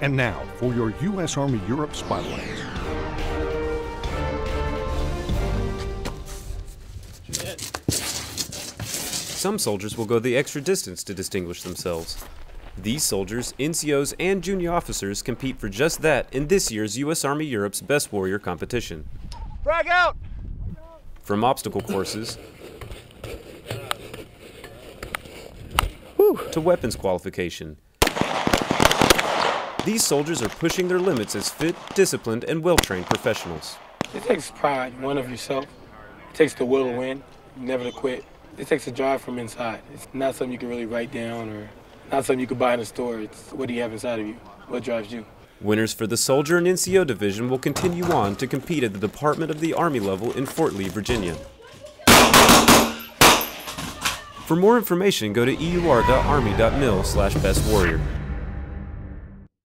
And now for your U.S. Army Europe Spotlights. Some soldiers will go the extra distance to distinguish themselves. These soldiers, NCOs, and junior officers compete for just that in this year's U.S. Army Europe's Best Warrior competition. Frag out! From obstacle courses to weapons qualification. These soldiers are pushing their limits as fit, disciplined, and well trained professionals. It takes pride, one of yourself. It takes the will to win, never to quit. It takes a drive from inside. It's not something you can really write down or not something you can buy in a store. It's what do you have inside of you? What drives you? Winners for the Soldier and NCO division will continue on to compete at the Department of the Army level in Fort Lee, Virginia. For more information, go to eur.army.mil slash bestwarrior.